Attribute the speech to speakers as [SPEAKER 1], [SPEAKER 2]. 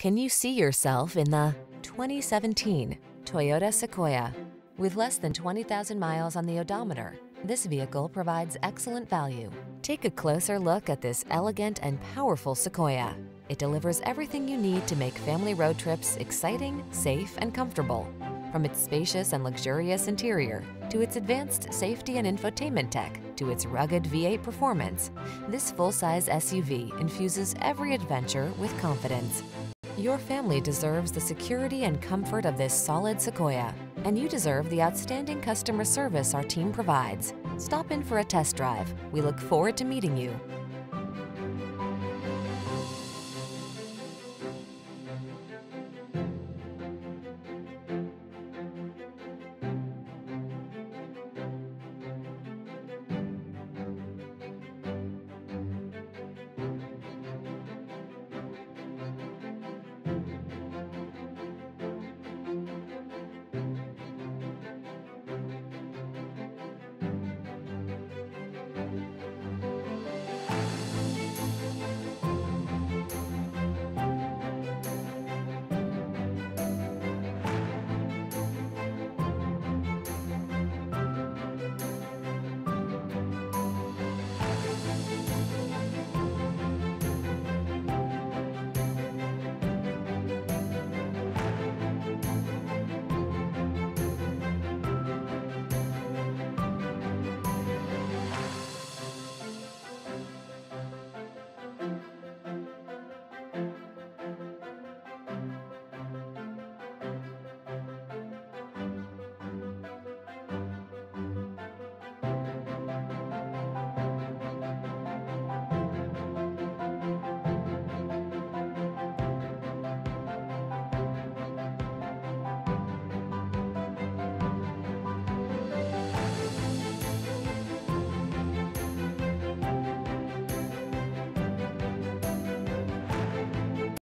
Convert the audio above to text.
[SPEAKER 1] Can you see yourself in the 2017 Toyota Sequoia? With less than 20,000 miles on the odometer, this vehicle provides excellent value. Take a closer look at this elegant and powerful Sequoia. It delivers everything you need to make family road trips exciting, safe, and comfortable. From its spacious and luxurious interior to its advanced safety and infotainment tech to its rugged V8 performance, this full-size SUV infuses every adventure with confidence. Your family deserves the security and comfort of this solid Sequoia, and you deserve the outstanding customer service our team provides. Stop in for a test drive. We look forward to meeting you.